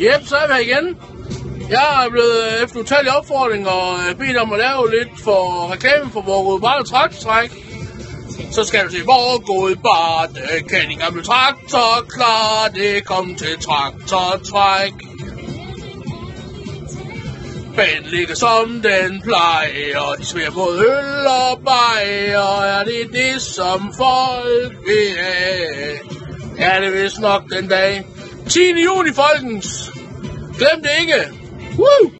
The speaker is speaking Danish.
Jep, så er vi her igen. Jeg er blevet øh, efter utallige opfordringer og bedt om at lave lidt for reklame for vores Rødebarte traktortræk. Så skal du se, hvor Rødebarte øh, kan de gamle traktor klar det kom til traktortræk. Banen ligger som den plejer, de smager både øl og bajer, er det det som folk vil have? Ja, det er vist nok den dag. 10. juni, folkens! Glem det ikke! Woo!